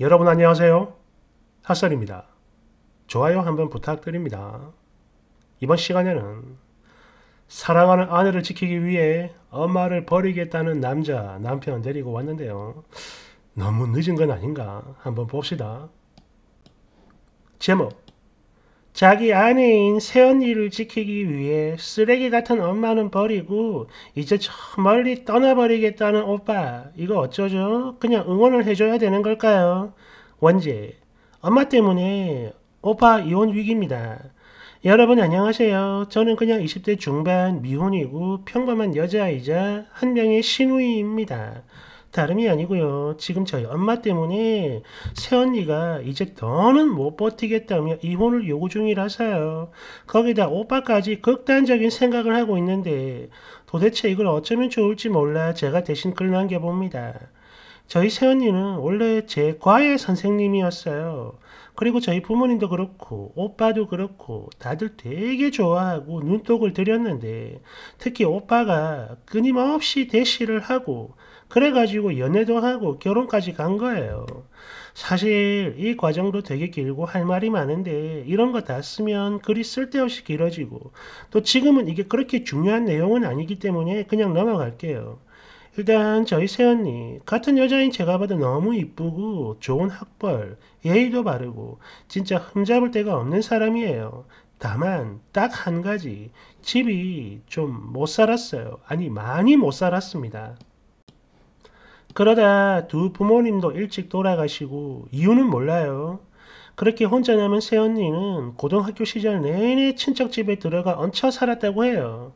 여러분 안녕하세요. 핫설입니다. 좋아요 한번 부탁드립니다. 이번 시간에는 사랑하는 아내를 지키기 위해 엄마를 버리겠다는 남자, 남편 데리고 왔는데요. 너무 늦은 건 아닌가 한번 봅시다. 제목 자기 아내인 새언니를 지키기 위해 쓰레기 같은 엄마는 버리고 이제 저 멀리 떠나버리겠다는 오빠 이거 어쩌죠? 그냥 응원을 해줘야 되는 걸까요? 원제 엄마 때문에 오빠 이혼 위기입니다. 여러분 안녕하세요. 저는 그냥 20대 중반 미혼이고 평범한 여자이자 한 명의 신우이입니다. 다름이 아니고요. 지금 저희 엄마 때문에 새언니가 이제 더는 못 버티겠다며 이혼을 요구 중이라서요. 거기다 오빠까지 극단적인 생각을 하고 있는데 도대체 이걸 어쩌면 좋을지 몰라 제가 대신 글 남겨봅니다. 저희 새언니는 원래 제 과외 선생님이었어요. 그리고 저희 부모님도 그렇고 오빠도 그렇고 다들 되게 좋아하고 눈독을 들였는데 특히 오빠가 끊임없이 대시를 하고 그래가지고 연애도 하고 결혼까지 간 거예요. 사실 이 과정도 되게 길고 할 말이 많은데 이런 거 다 쓰면 글이 쓸데없이 길어지고 또 지금은 이게 그렇게 중요한 내용은 아니기 때문에 그냥 넘어갈게요. 일단 저희 새언니 같은 여자인 제가 봐도 너무 이쁘고 좋은 학벌 예의도 바르고 진짜 흠잡을 데가 없는 사람이에요. 다만 딱 한 가지 집이 좀 못 살았어요. 아니 많이 못 살았습니다. 그러다 두 부모님도 일찍 돌아가시고 이유는 몰라요. 그렇게 혼자 남은 새언니는 고등학교 시절 내내 친척집에 들어가 얹혀 살았다고 해요.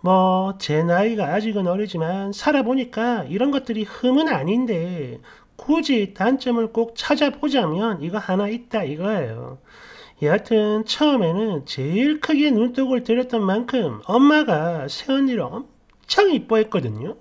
뭐, 제 나이가 아직은 어리지만 살아보니까 이런 것들이 흠은 아닌데 굳이 단점을 꼭 찾아보자면 이거 하나 있다 이거예요. 여하튼 처음에는 제일 크게 눈독을 들였던 만큼 엄마가 새언니를 엄청 이뻐했거든요.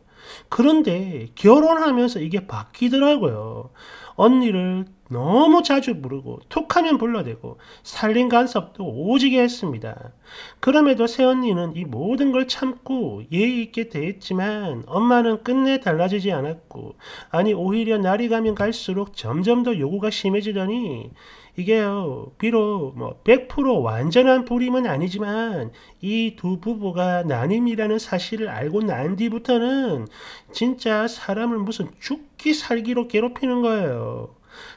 그런데 결혼하면서 이게 바뀌더라고요. 언니를 너무 자주 부르고 툭하면 불러대고 살린 간섭도 오지게 했습니다. 그럼에도 새언니는 이 모든 걸 참고 예의 있게 대했지만 엄마는 끝내 달라지지 않았고 아니 오히려 날이 가면 갈수록 점점 더 요구가 심해지더니 이게요, 비록 뭐 100% 완전한 불임은 아니지만 이 두 부부가 난임이라는 사실을 알고 난 뒤부터는 진짜 사람을 무슨 죽기 살기로 괴롭히는 거예요.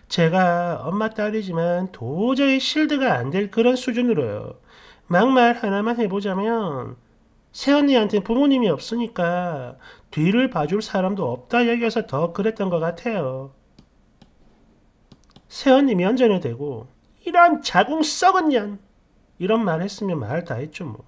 제가 엄마 딸이지만 도저히 실드가 안 될 그런 수준으로요. 막말 하나만 해보자면 새언니한테 부모님이 없으니까 뒤를 봐줄 사람도 없다 여겨서 더 그랬던 것 같아요. 새언님이 연전에 대고 이런 자궁 썩은 년 이런 말 했으면 말 다 했죠 뭐.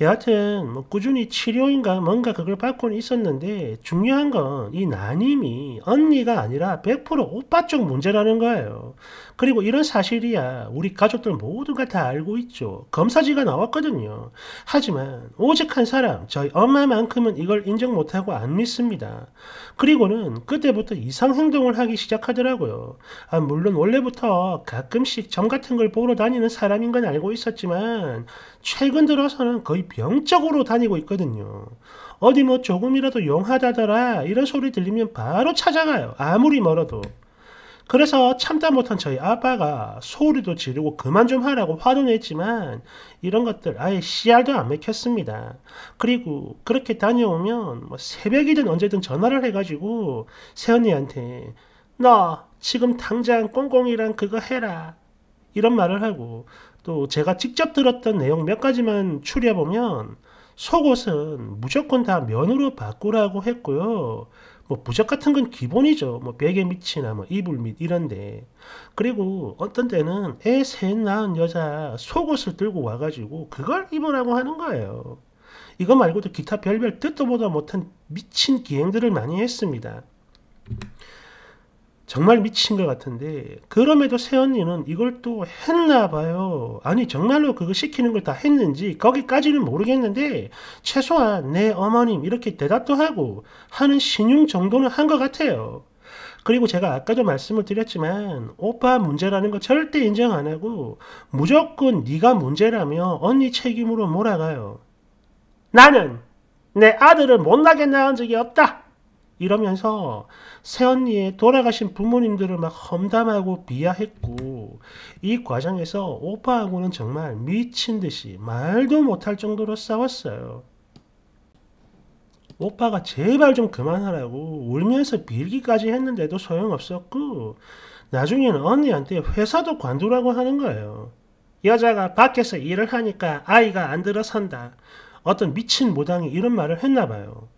여하튼 뭐 꾸준히 치료인가 뭔가 그걸 받고는 있었는데 중요한 건 이 난임이 언니가 아니라 100% 오빠 쪽 문제라는 거예요. 그리고 이런 사실이야 우리 가족들 모두가 다 알고 있죠. 검사지가 나왔거든요. 하지만 오직 한 사람 저희 엄마만큼은 이걸 인정 못하고 안 믿습니다. 그리고는 그때부터 이상 행동을 하기 시작하더라고요. 아, 물론 원래부터 가끔씩 점 같은 걸 보러 다니는 사람인 건 알고 있었지만 최근 들어서는 거의 병적으로 다니고 있거든요. 어디 뭐 조금이라도 용하다더라 이런 소리 들리면 바로 찾아가요. 아무리 멀어도. 그래서 참다 못한 저희 아빠가 소리도 지르고 그만 좀 하라고 화도 냈지만 이런 것들 아예 씨알도 안 맥혔습니다. 그리고 그렇게 다녀오면 뭐 새벽이든 언제든 전화를 해가지고 새언니한테 너 지금 당장 꽁꽁이랑 그거 해라 이런 말을 하고 또 제가 직접 들었던 내용 몇 가지만 추려보면 속옷은 무조건 다 면으로 바꾸라고 했고요. 뭐 부적 같은 건 기본이죠. 뭐 베개 밑이나 뭐 이불 밑 이런데. 그리고 어떤 때는 애 셋 낳은 여자 속옷을 들고 와가지고 그걸 입으라고 하는 거예요. 이거 말고도 기타 별별 듣도 보다 못한 미친 기행들을 많이 했습니다. 정말 미친 것 같은데 그럼에도 새언니는 이걸 또 했나 봐요. 아니 정말로 그거 시키는 걸 다 했는지 거기까지는 모르겠는데 최소한 내 어머님 이렇게 대답도 하고 하는 신용 정도는 한 것 같아요. 그리고 제가 아까도 말씀을 드렸지만 오빠 문제라는 거 절대 인정 안 하고 무조건 네가 문제라며 언니 책임으로 몰아가요. 나는 내 아들을 못나게 낳은 적이 없다. 이러면서 새언니의 돌아가신 부모님들을 막 험담하고 비하했고 이 과정에서 오빠하고는 정말 미친 듯이 말도 못할 정도로 싸웠어요. 오빠가 제발 좀 그만하라고 울면서 빌기까지 했는데도 소용없었고 나중에는 언니한테 회사도 관두라고 하는 거예요. 여자가 밖에서 일을 하니까 아이가 안 들어선다. 어떤 미친 무당이 이런 말을 했나 봐요.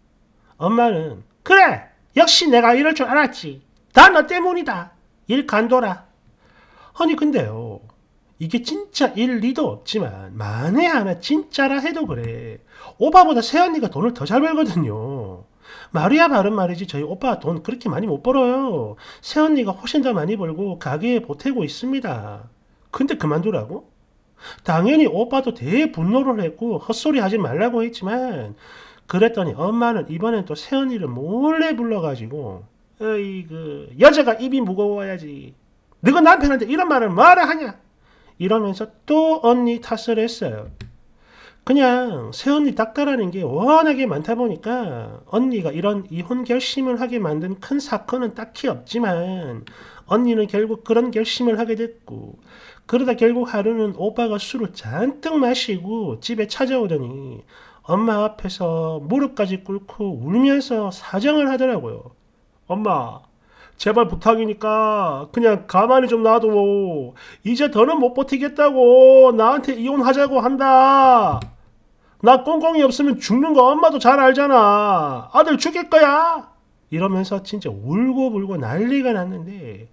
엄마는 그래 역시 내가 이럴 줄 알았지. 다 너 때문이다. 일 간둬라. 아니 근데요. 이게 진짜 일리도 없지만 만에 하나 진짜라 해도 그래. 오빠보다 새언니가 돈을 더 잘 벌거든요. 말이야 바른 말이지 저희 오빠 돈 그렇게 많이 못 벌어요. 새언니가 훨씬 더 많이 벌고 가게에 보태고 있습니다. 근데 그만두라고? 당연히 오빠도 대분노를 했고 헛소리 하지 말라고 했지만 그랬더니 엄마는 이번엔 또 새언니를 몰래 불러가지고 어이 그 여자가 입이 무거워야지 너가 남편한테 이런 말을 뭐라 하냐 이러면서 또 언니 탓을 했어요. 그냥 새언니 닦아라는 게 워낙에 많다 보니까 언니가 이런 이혼 결심을 하게 만든 큰 사건은 딱히 없지만 언니는 결국 그런 결심을 하게 됐고 그러다 결국 하루는 오빠가 술을 잔뜩 마시고 집에 찾아오더니 엄마 앞에서 무릎까지 꿇고 울면서 사정을 하더라고요. 엄마, 제발 부탁이니까 그냥 가만히 좀 놔둬. 이제 더는 못 버티겠다고 나한테 이혼하자고 한다. 나 꽁꽁이 없으면 죽는 거 엄마도 잘 알잖아. 아들 죽일 거야. 이러면서 진짜 울고 불고 난리가 났는데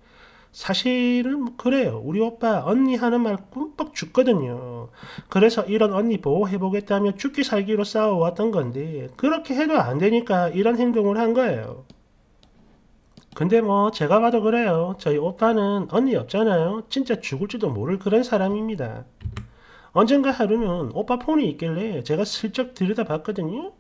사실은 뭐 그래요. 우리 오빠 언니 하는 말 꿈뻑 죽거든요. 그래서 이런 언니 보호해보겠다며 죽기 살기로 싸워왔던 건데 그렇게 해도 안 되니까 이런 행동을 한 거예요. 근데 뭐 제가 봐도 그래요. 저희 오빠는 언니 없잖아요. 진짜 죽을지도 모를 그런 사람입니다. 언젠가 하루는 오빠 폰이 있길래 제가 슬쩍 들여다봤거든요.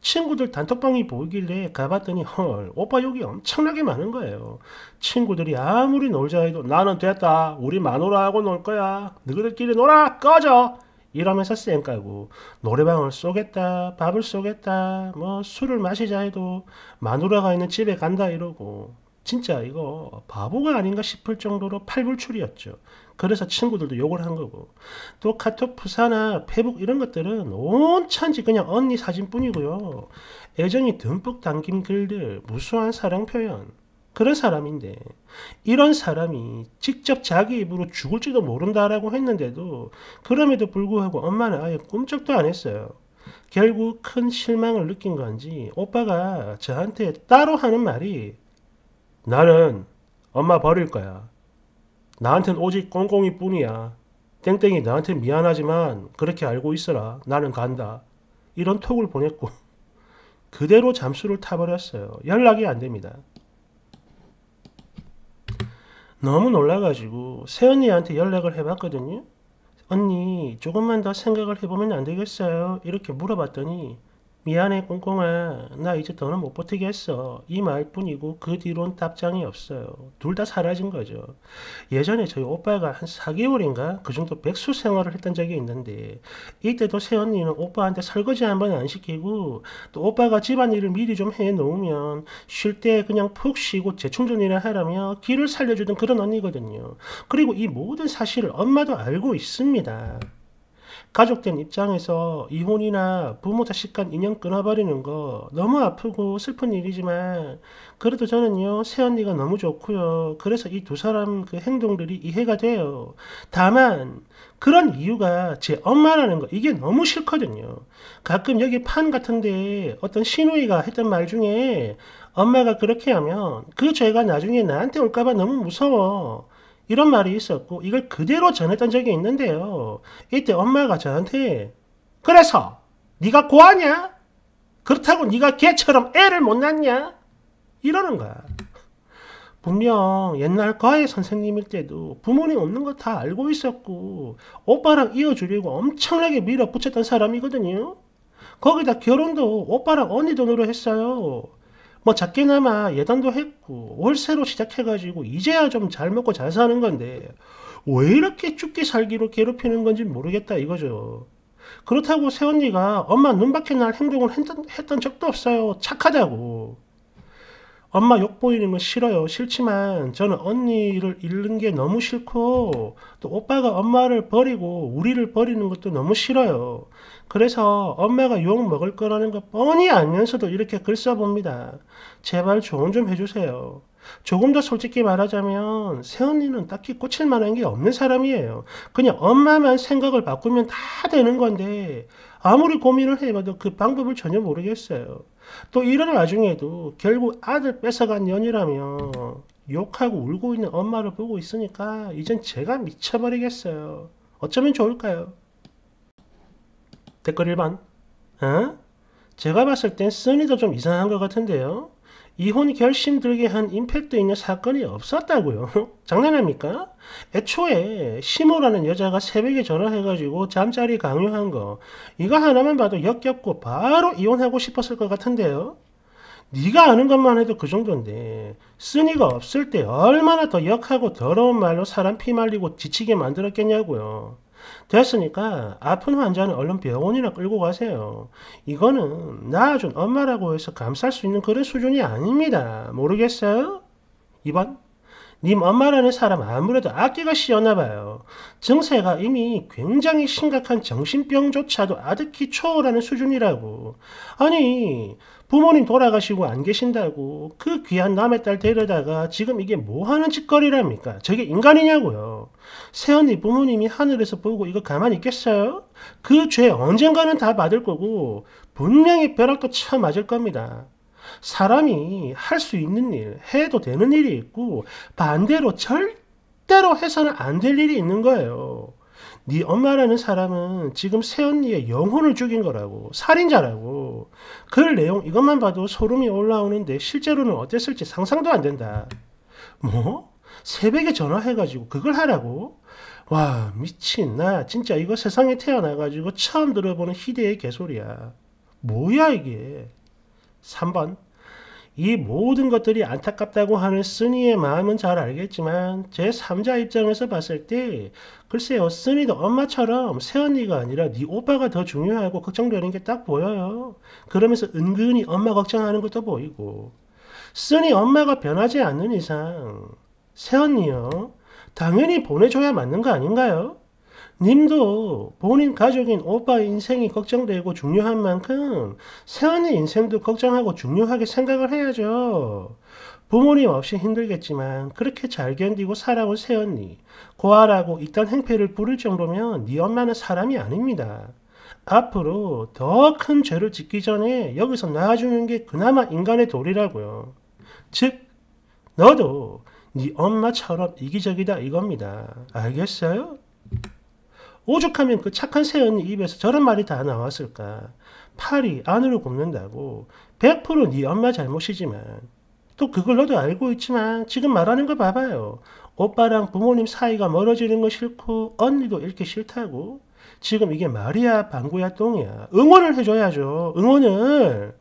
친구들 단톡방이 보이길래 가봤더니 헐 오빠 여기 엄청나게 많은 거예요. 친구들이 아무리 놀자 해도 나는 됐다. 우리 마누라하고 놀 거야. 너희들끼리 놀아 꺼져. 이러면서 쌩 까고 노래방을 쏘겠다 밥을 쏘겠다 뭐 술을 마시자 해도 마누라가 있는 집에 간다 이러고 진짜 이거 바보가 아닌가 싶을 정도로 팔불출이었죠. 그래서 친구들도 욕을 한 거고 또 카톡 부사나 페북 이런 것들은 온천지 그냥 언니 사진뿐이고요. 애정이 듬뿍 담긴 글들, 무수한 사랑 표현 그런 사람인데 이런 사람이 직접 자기 입으로 죽을지도 모른다라고 했는데도 그럼에도 불구하고 엄마는 아예 꿈쩍도 안 했어요. 결국 큰 실망을 느낀 건지 오빠가 저한테 따로 하는 말이 나는 엄마 버릴 거야. 나한텐 오직 꽁꽁이 뿐이야. 땡땡이 나한테 미안하지만 그렇게 알고 있어라. 나는 간다. 이런 톡을 보냈고 그대로 잠수를 타버렸어요. 연락이 안 됩니다. 너무 놀라가지고 새언니한테 연락을 해봤거든요. 언니 조금만 더 생각을 해보면 안 되겠어요? 이렇게 물어봤더니 미안해 꽁꽁아. 나 이제 더는 못 버티겠어. 이 말뿐이고 그 뒤론 답장이 없어요. 둘 다 사라진 거죠. 예전에 저희 오빠가 한 4개월인가 그 정도 백수 생활을 했던 적이 있는데 이때도 새언니는 오빠한테 설거지 한 번 안 시키고 또 오빠가 집안일을 미리 좀 해놓으면 쉴 때 그냥 푹 쉬고 재충전이나 하라며 길을 살려주던 그런 언니거든요. 그리고 이 모든 사실을 엄마도 알고 있습니다 가족된 입장에서 이혼이나 부모 자식 간 인연 끊어버리는 거 너무 아프고 슬픈 일이지만 그래도 저는요 새언니가 너무 좋고요. 그래서 이 두 사람 그 행동들이 이해가 돼요. 다만 그런 이유가 제 엄마라는 거 이게 너무 싫거든요. 가끔 여기 판 같은데 어떤 시누이가 했던 말 중에 엄마가 그렇게 하면 그 죄가 나중에 나한테 올까봐 너무 무서워 이런 말이 있었고 이걸 그대로 전했던 적이 있는데요. 이때 엄마가 저한테 그래서 네가 고하냐? 그렇다고 네가 개처럼 애를 못 낳냐? 이러는 거야. 분명 옛날 과외 선생님일 때도 부모님 없는 거 다 알고 있었고 오빠랑 이어주려고 엄청나게 밀어붙였던 사람이거든요. 거기다 결혼도 오빠랑 언니 돈으로 했어요. 뭐 작게나마 예단도 했고 월세로 시작해가지고 이제야 좀 잘 먹고 잘 사는 건데 왜 이렇게 죽기 살기로 괴롭히는 건지 모르겠다 이거죠. 그렇다고 새언니가 엄마 눈 박힌 날 행동을 했던, 했던 적도 없어요. 착하다고. 엄마 욕 보이는 건 싫어요. 싫지만 저는 언니를 잃는 게 너무 싫고 또 오빠가 엄마를 버리고 우리를 버리는 것도 너무 싫어요. 그래서 엄마가 욕 먹을 거라는 거 뻔히 알면서도 이렇게 글 써봅니다. 제발 조언 좀 해주세요. 조금 더 솔직히 말하자면 새언니는 딱히 꽂힐 만한 게 없는 사람이에요. 그냥 엄마만 생각을 바꾸면 다 되는 건데 아무리 고민을 해봐도 그 방법을 전혀 모르겠어요. 또 이런 와중에도 결국 아들 뺏어간 년이라며 욕하고 울고 있는 엄마를 보고 있으니까 이젠 제가 미쳐버리겠어요. 어쩌면 좋을까요? 댓글 1번. 어? 제가 봤을 땐 쓰니도 좀 이상한 것 같은데요. 이혼 결심 들게 한 임팩트 있는 사건이 없었다고요. 장난합니까? 애초에 시모라는 여자가 새벽에 전화해가지고 잠자리 강요한 거 이거 하나만 봐도 역겹고 바로 이혼하고 싶었을 것 같은데요. 네가 아는 것만 해도 그 정도인데 쓰니가 없을 때 얼마나 더 역하고 더러운 말로 사람 피 말리고 지치게 만들었겠냐고요. 됐으니까 아픈 환자는 얼른 병원이나 끌고 가세요. 이거는 낳아준 엄마라고 해서 감쌀 수 있는 그런 수준이 아닙니다. 모르겠어요? 2번. 님 엄마라는 사람 아무래도 악기가 씌었나 봐요. 증세가 이미 굉장히 심각한 정신병조차도 아득히 초월하는 수준이라고. 아니 부모님 돌아가시고 안 계신다고 그 귀한 남의 딸 데려다가 지금 이게 뭐 하는 짓거리랍니까? 저게 인간이냐고요. 새언니 부모님이 하늘에서 보고 이거 가만히 있겠어요? 그 죄 언젠가는 다 받을 거고 분명히 벼락도 쳐 맞을 겁니다. 사람이 할 수 있는 일, 해도 되는 일이 있고 반대로 절대로 해서는 안 될 일이 있는 거예요. 네 엄마라는 사람은 지금 새언니의 영혼을 죽인 거라고 살인자라고 글 내용 이것만 봐도 소름이 올라오는데 실제로는 어땠을지 상상도 안 된다. 뭐? 새벽에 전화해가지고 그걸 하라고? 와 미친 나 진짜 이거 세상에 태어나가지고 처음 들어보는 희대의 개소리야. 뭐야 이게? 3번 이 모든 것들이 안타깝다고 하는 쓰니의 마음은 잘 알겠지만 제 3자 입장에서 봤을 때 글쎄요 쓰니도 엄마처럼 새언니가 아니라 네 오빠가 더 중요하고 걱정되는 게 딱 보여요. 그러면서 은근히 엄마 걱정하는 것도 보이고 쓰니 엄마가 변하지 않는 이상 새언니요 당연히 보내줘야 맞는 거 아닌가요? 님도 본인 가족인 오빠 인생이 걱정되고 중요한 만큼 세연의 인생도 걱정하고 중요하게 생각을 해야죠. 부모님 없이 힘들겠지만 그렇게 잘 견디고 살아온 새언니 고아라고 이딴 행패를 부를 정도면 네 엄마는 사람이 아닙니다. 앞으로 더 큰 죄를 짓기 전에 여기서 놔주는 게 그나마 인간의 도리라고요. 즉 너도 네 엄마처럼 이기적이다 이겁니다. 알겠어요? 오죽하면 그 착한 새언니 입에서 저런 말이 다 나왔을까. 팔이 안으로 굽는다고 100%네 엄마 잘못이지만 또 그걸 너도 알고 있지만 지금 말하는 거 봐봐요. 오빠랑 부모님 사이가 멀어지는 거 싫고 언니도 잃기 싫다고. 지금 이게 말이야 방구야 똥이야. 응원을 해줘야죠. 응원을.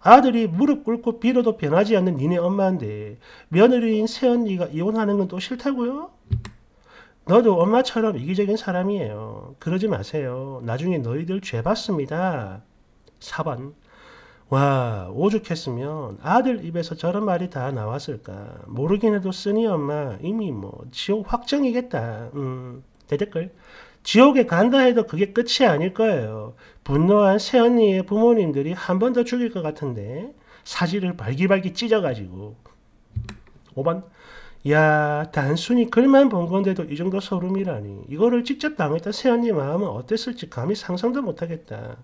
아들이 무릎 꿇고 빌어도 변하지 않는 니네 엄마인데 며느리인 새언니가 이혼하는 건 또 싫다고요? 너도 엄마처럼 이기적인 사람이에요. 그러지 마세요. 나중에 너희들 죄 받습니다. 4번. 와, 오죽했으면 아들 입에서 저런 말이 다 나왔을까. 모르긴 해도 쓰니 엄마 이미 뭐 지옥 확정이겠다. 음, 대댓글. 지옥에 간다 해도 그게 끝이 아닐 거예요. 분노한 새언니의 부모님들이 한 번 더 죽일 것 같은데 사지를 발기발기 찢어가지고 5번 야 단순히 글만 본 건데도 이 정도 소름이라니 이거를 직접 당했던 세연님 마음은 어땠을지 감히 상상도 못하겠다.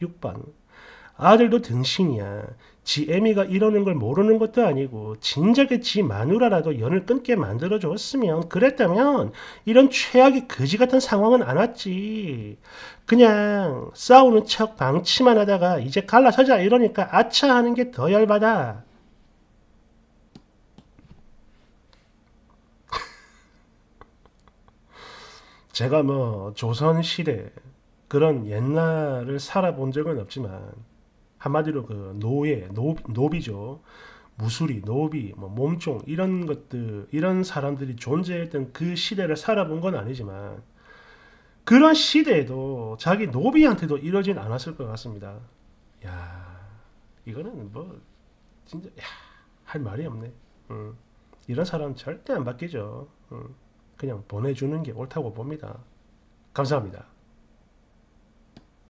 6번 아들도 등신이야. 지 애미가 이러는 걸 모르는 것도 아니고 진작에 지 마누라라도 연을 끊게 만들어 줬으면 그랬다면 이런 최악의 거지 같은 상황은 안 왔지. 그냥 싸우는 척 방치만 하다가 이제 갈라서자 이러니까 아차 하는 게 더 열받아. 제가 뭐 조선 시대 그런 옛날을 살아본 적은 없지만 한마디로 그 노예, 노, 노비죠. 무수리, 노비, 뭐 몸종 이런 것들 이런 사람들이 존재했던 그 시대를 살아본 건 아니지만 그런 시대에도 자기 노비한테도 이러진 않았을 것 같습니다. 야, 이거는 뭐 진짜 야, 할 말이 없네. 음. 이런 사람 절대 안 바뀌죠. 음. 그냥 보내주는 게 옳다고 봅니다. 감사합니다.